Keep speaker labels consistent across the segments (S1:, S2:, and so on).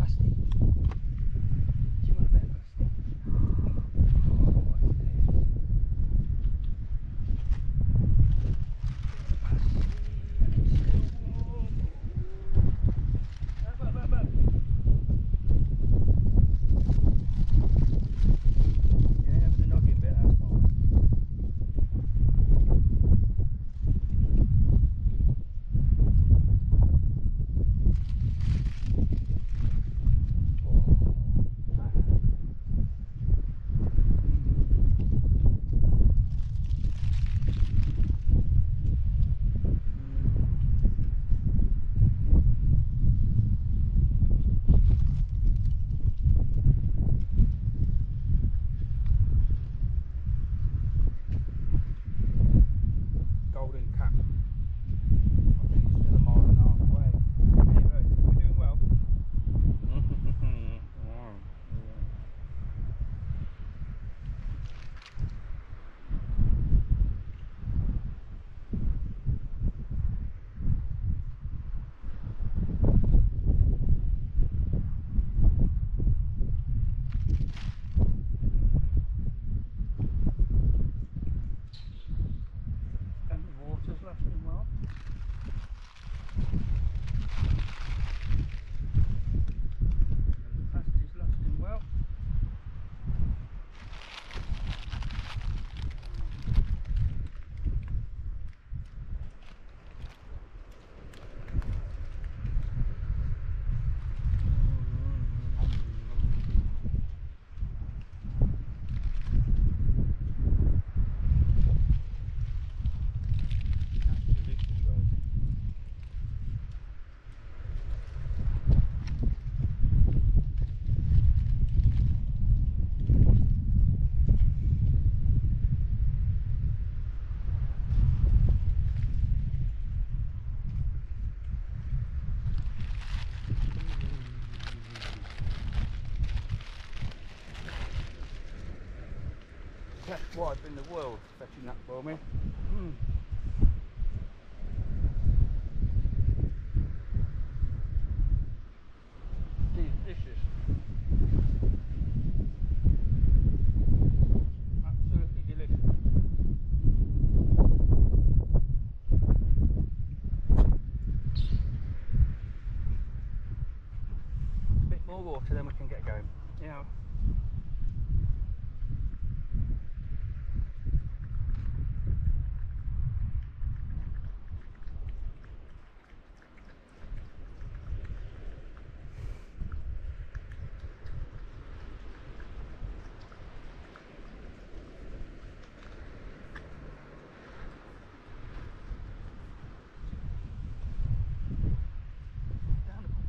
S1: まして。Best wife in the world fetching that for me. Mm. Delicious. Absolutely delicious. A bit more water, then we can get going. Yeah the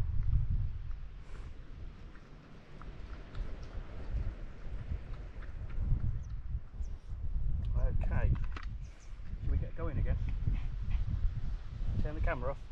S1: Okay. Should we get going again? Turn the camera off.